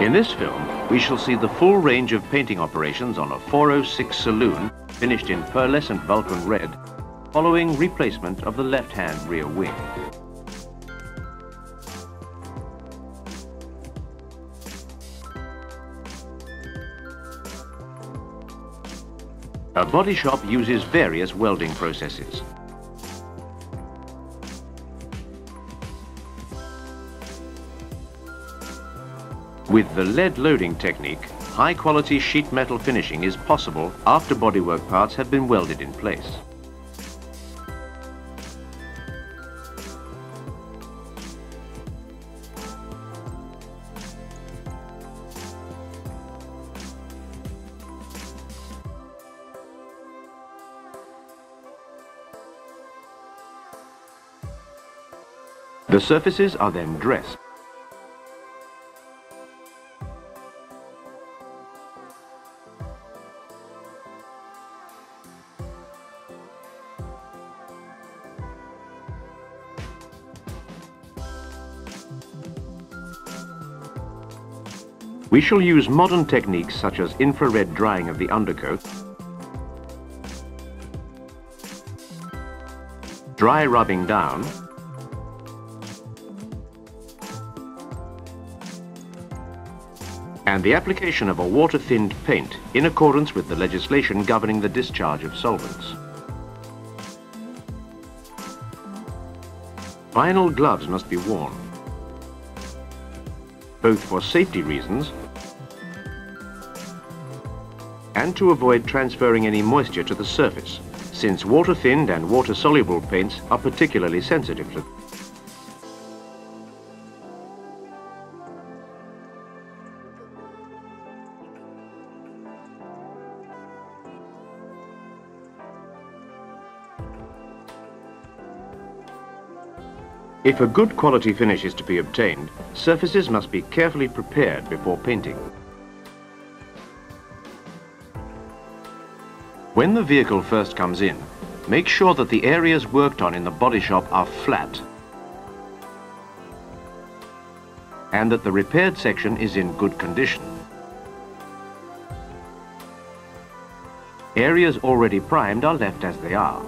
In this film, we shall see the full range of painting operations on a 406 saloon finished in pearlescent Vulcan red, following replacement of the left-hand rear wing. A body shop uses various welding processes. With the lead loading technique, high quality sheet metal finishing is possible after bodywork parts have been welded in place. The surfaces are then dressed. We shall use modern techniques such as infrared drying of the undercoat, dry rubbing down, and the application of a water-thinned paint in accordance with the legislation governing the discharge of solvents. Vinyl gloves must be worn, both for safety reasons and to avoid transferring any moisture to the surface, since water-thinned and water-soluble paints are particularly sensitive to If a good quality finish is to be obtained, surfaces must be carefully prepared before painting. When the vehicle first comes in, make sure that the areas worked on in the body shop are flat and that the repaired section is in good condition. Areas already primed are left as they are.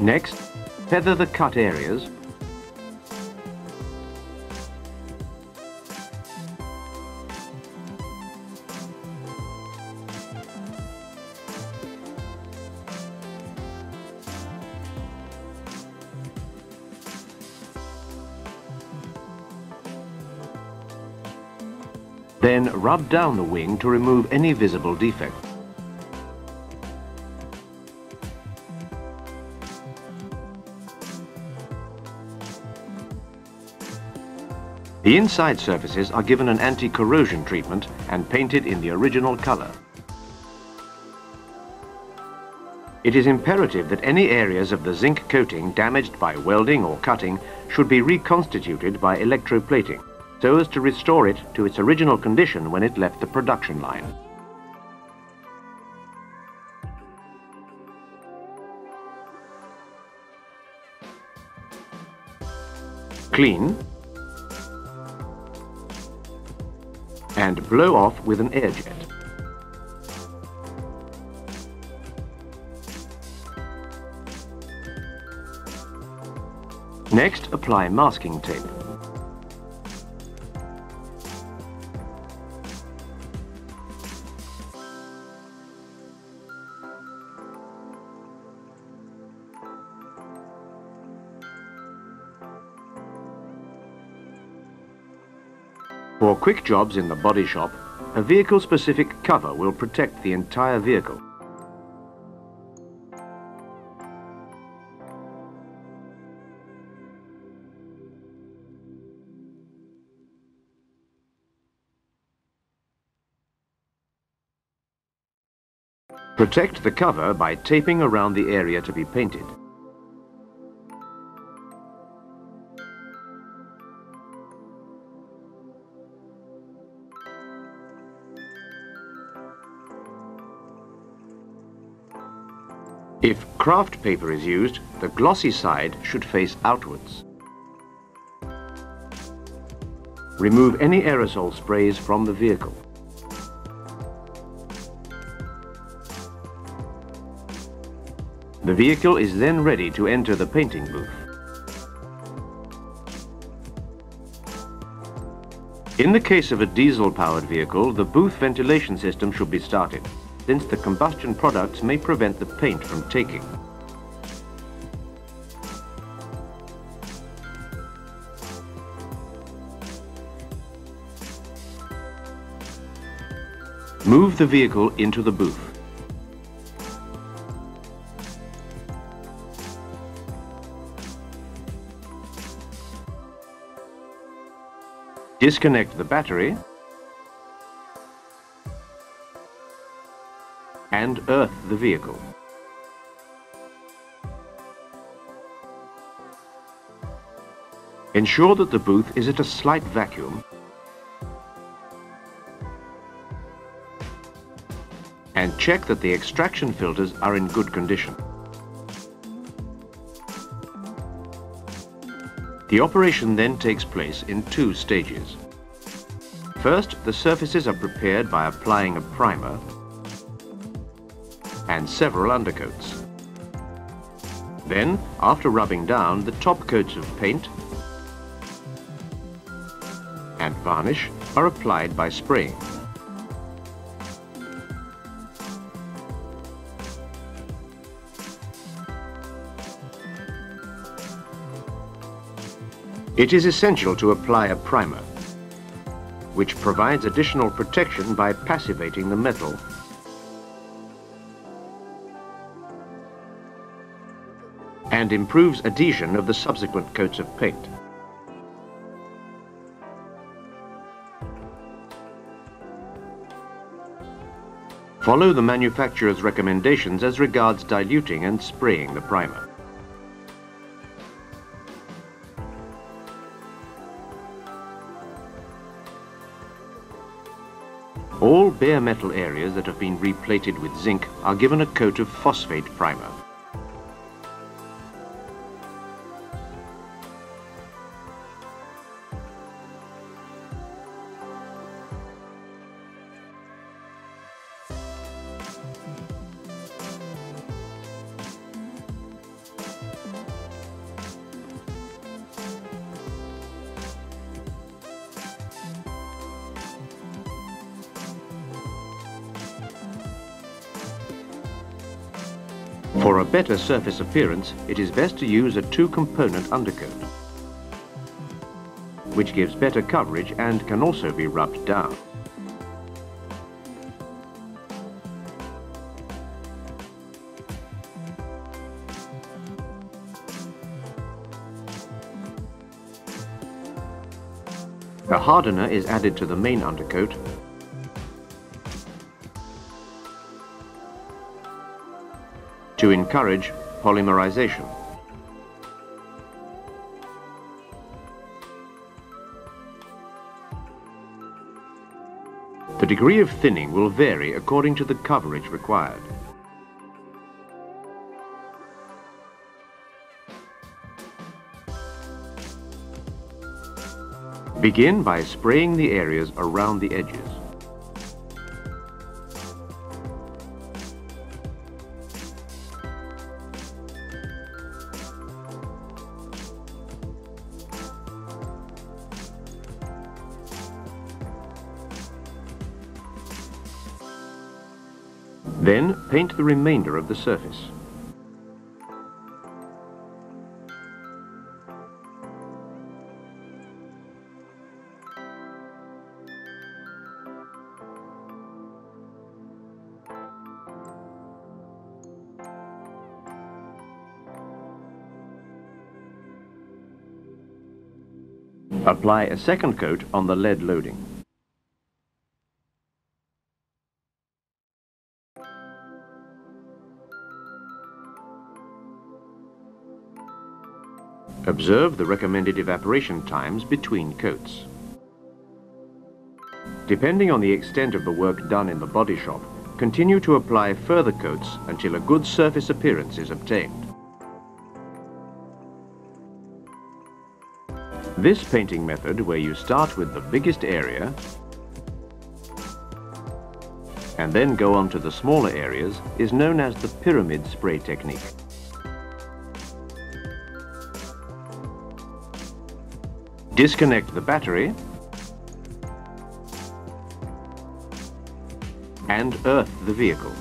Next, feather the cut areas rub down the wing to remove any visible defects. The inside surfaces are given an anti-corrosion treatment and painted in the original color. It is imperative that any areas of the zinc coating damaged by welding or cutting should be reconstituted by electroplating so as to restore it to its original condition when it left the production line. Clean and blow off with an air jet. Next, apply masking tape. For quick jobs in the body shop, a vehicle-specific cover will protect the entire vehicle. Protect the cover by taping around the area to be painted. If craft paper is used, the glossy side should face outwards. Remove any aerosol sprays from the vehicle. The vehicle is then ready to enter the painting booth. In the case of a diesel-powered vehicle, the booth ventilation system should be started, since the combustion products may prevent the paint from taking. Move the vehicle into the booth. Disconnect the battery and earth the vehicle. Ensure that the booth is at a slight vacuum and check that the extraction filters are in good condition. The operation then takes place in two stages. First, the surfaces are prepared by applying a primer and several undercoats. Then, after rubbing down, the top coats of paint and varnish are applied by spraying. It is essential to apply a primer, which provides additional protection by passivating the metal. And improves adhesion of the subsequent coats of paint. Follow the manufacturer's recommendations as regards diluting and spraying the primer. All bare metal areas that have been replated with zinc are given a coat of phosphate primer. For a better surface appearance, it is best to use a two-component undercoat, which gives better coverage and can also be rubbed down. A hardener is added to the main undercoat to encourage polymerization. The degree of thinning will vary according to the coverage required. Begin by spraying the areas around the edges. Paint the remainder of the surface. Apply a second coat on the lead loading. Observe the recommended evaporation times between coats. Depending on the extent of the work done in the body shop, continue to apply further coats until a good surface appearance is obtained. This painting method, where you start with the biggest area and then go on to the smaller areas, is known as the pyramid spray technique. Disconnect the battery and earth the vehicle.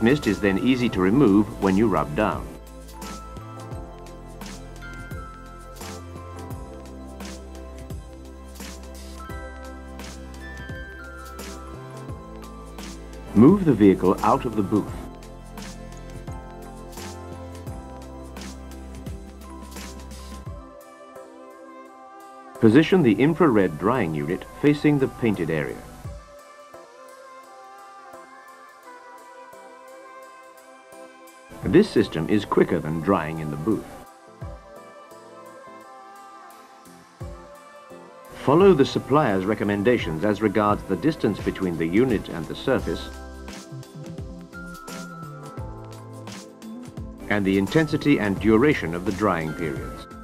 Mist is then easy to remove when you rub down. Move the vehicle out of the booth. Position the infrared drying unit facing the painted area. This system is quicker than drying in the booth. Follow the supplier's recommendations as regards the distance between the unit and the surface and the intensity and duration of the drying periods.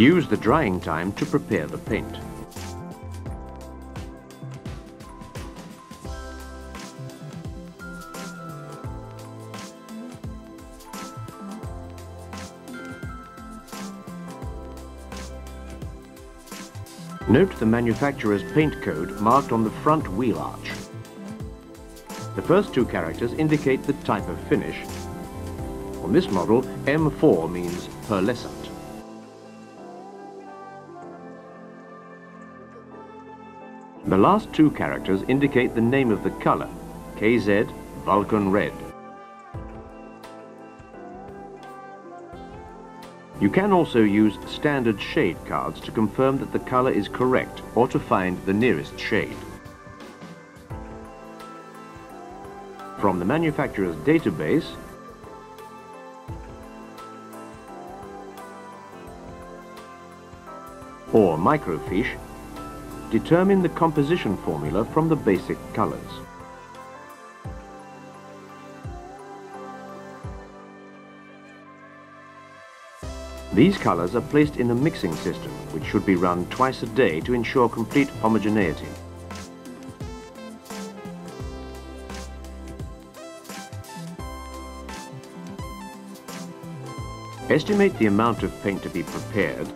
Use the drying time to prepare the paint. Note the manufacturer's paint code marked on the front wheel arch. The first two characters indicate the type of finish. On this model, M4 means pearlescent. The last two characters indicate the name of the color, KZ Vulcan Red. You can also use standard shade cards to confirm that the color is correct or to find the nearest shade. From the manufacturer's database, or microfiche, determine the composition formula from the basic colors. These colors are placed in a mixing system which should be run twice a day to ensure complete homogeneity. Estimate the amount of paint to be prepared,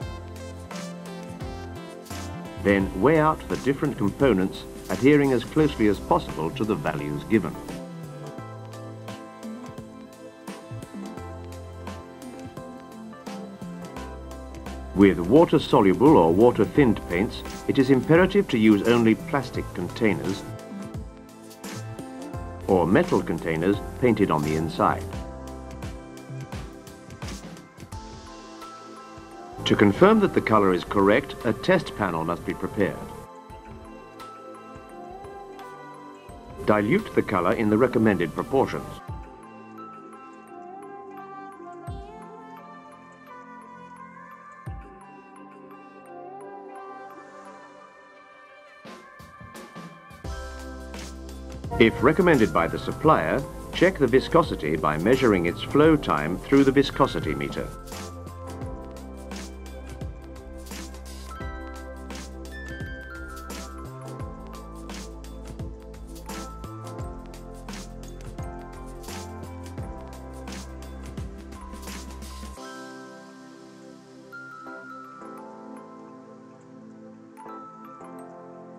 then weigh out the different components adhering as closely as possible to the values given. With water-soluble or water-thinned paints, it is imperative to use only plastic containers or metal containers painted on the inside. To confirm that the color is correct, a test panel must be prepared. Dilute the color in the recommended proportions. If recommended by the supplier, check the viscosity by measuring its flow time through the viscosity meter.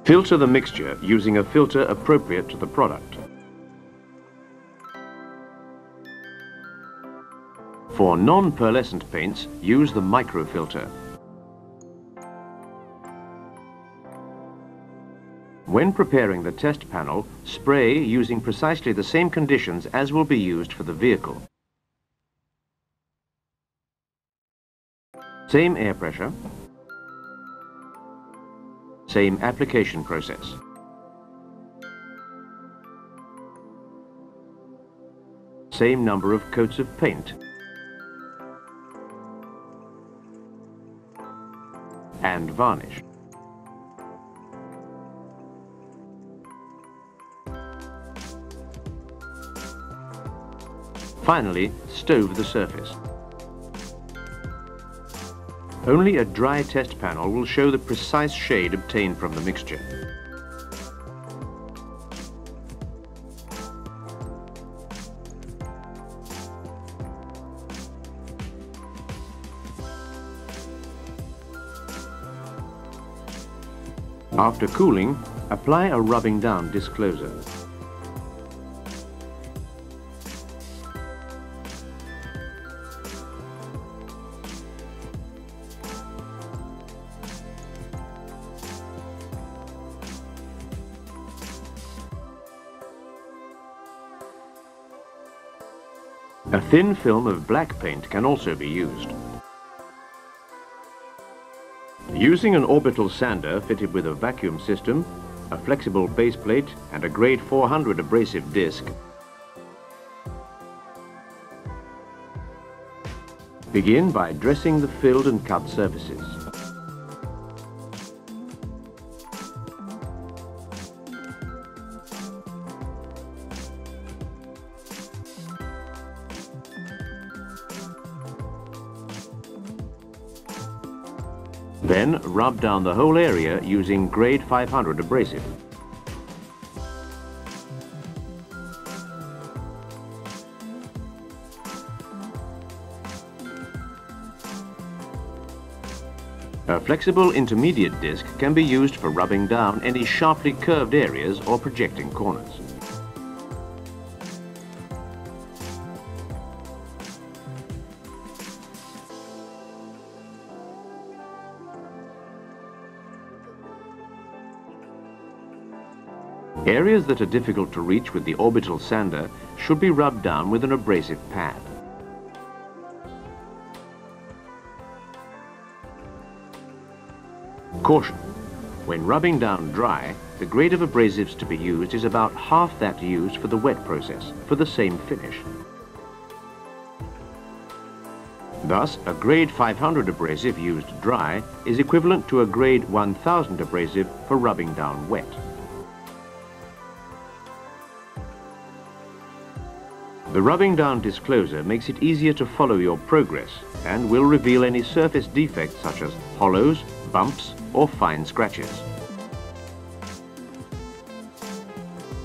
Filter the mixture using a filter appropriate to the product. For non-pearlescent paints, use the microfilter. When preparing the test panel, spray using precisely the same conditions as will be used for the vehicle. Same air pressure, same application process. Same number of coats of paint. and varnish. Finally, stove the surface. Only a dry test panel will show the precise shade obtained from the mixture. After cooling, apply a rubbing down discloser. A thin film of black paint can also be used. Using an orbital sander fitted with a vacuum system, a flexible base plate and a grade 400 abrasive disc, begin by dressing the filled and cut surfaces. Then rub down the whole area using grade 500 abrasive. A flexible intermediate disc can be used for rubbing down any sharply curved areas or projecting corners. Areas that are difficult to reach with the orbital sander should be rubbed down with an abrasive pad. Caution! When rubbing down dry, the grade of abrasives to be used is about half that used for the wet process, for the same finish. Thus, a grade 500 abrasive used dry is equivalent to a grade 1000 abrasive for rubbing down wet. The rubbing down discloser makes it easier to follow your progress and will reveal any surface defects such as hollows, bumps or fine scratches.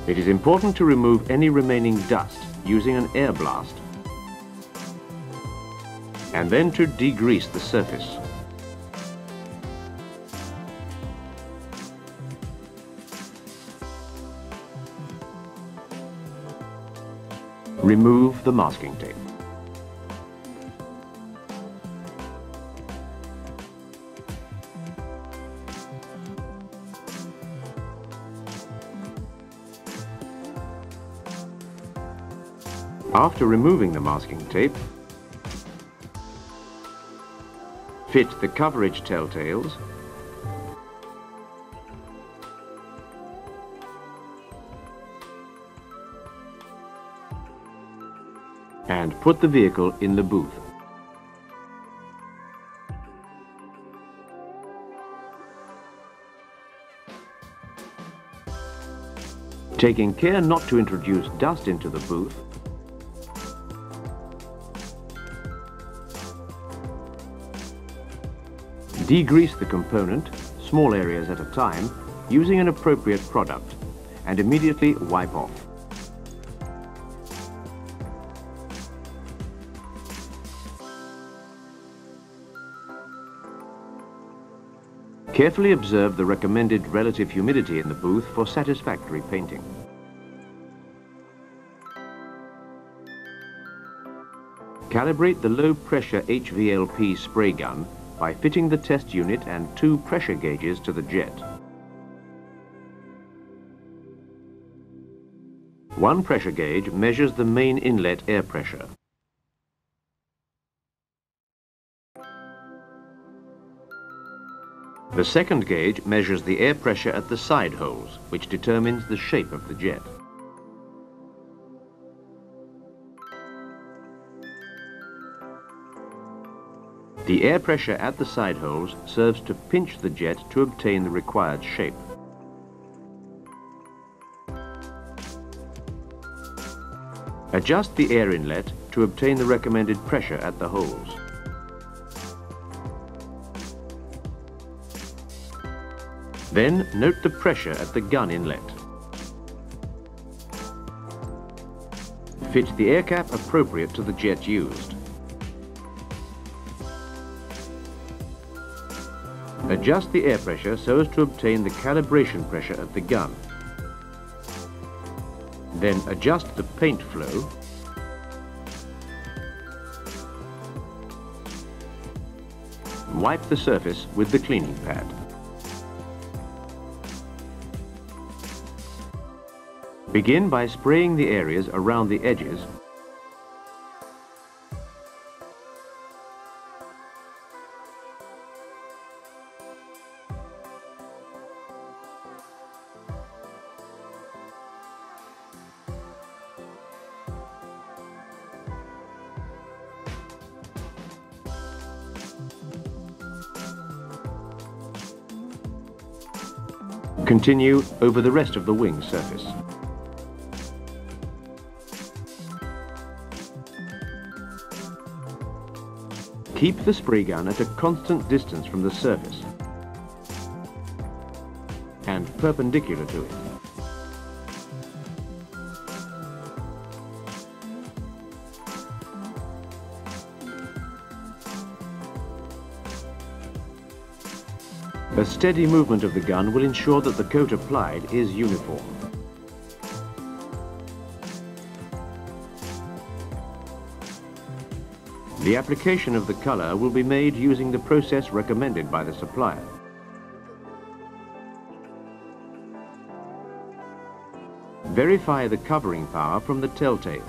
It is important to remove any remaining dust using an air blast and then to degrease the surface. Remove the masking tape. After removing the masking tape, fit the coverage telltales put the vehicle in the booth. Taking care not to introduce dust into the booth, degrease the component, small areas at a time, using an appropriate product, and immediately wipe off. Carefully observe the recommended relative humidity in the booth for satisfactory painting. Calibrate the low-pressure HVLP spray gun by fitting the test unit and two pressure gauges to the jet. One pressure gauge measures the main inlet air pressure. The second gauge measures the air pressure at the side holes, which determines the shape of the jet. The air pressure at the side holes serves to pinch the jet to obtain the required shape. Adjust the air inlet to obtain the recommended pressure at the holes. Then note the pressure at the gun inlet. Fit the air cap appropriate to the jet used. Adjust the air pressure so as to obtain the calibration pressure at the gun. Then adjust the paint flow wipe the surface with the cleaning pad. Begin by spraying the areas around the edges Continue over the rest of the wing surface. Keep the spray gun at a constant distance from the surface and perpendicular to it. A steady movement of the gun will ensure that the coat applied is uniform. The application of the colour will be made using the process recommended by the supplier. Verify the covering power from the telltale.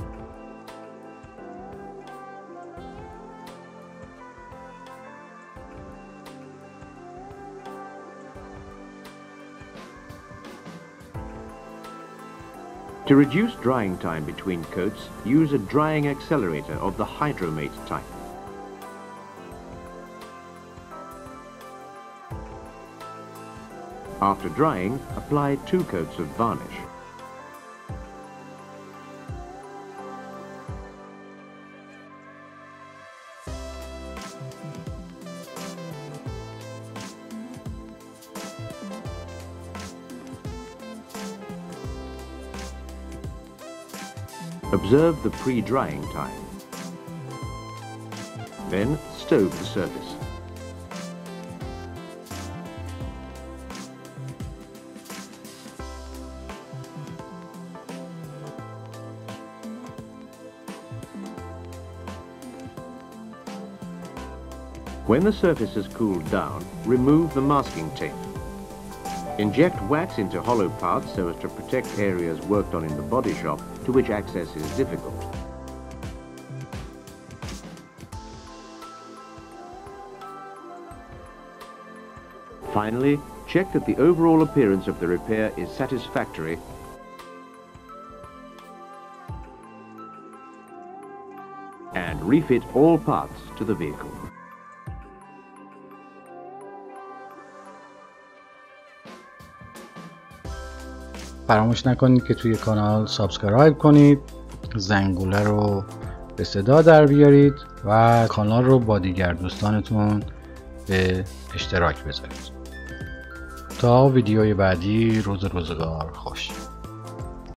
To reduce drying time between coats, use a drying accelerator of the Hydromate type. After drying, apply two coats of varnish. Observe the pre-drying time. Then stove the surface. When the surface has cooled down, remove the masking tape. Inject wax into hollow parts so as to protect areas worked on in the body shop to which access is difficult. Finally, check that the overall appearance of the repair is satisfactory and refit all parts to the vehicle. فراموش نکنید که توی کانال سابسکرایب کنید زنگوله رو به صدا در بیارید و کانال رو با دیگر دوستانتون به اشتراک بذارید. تا ویدیوی بعدی روز روزگار خوش.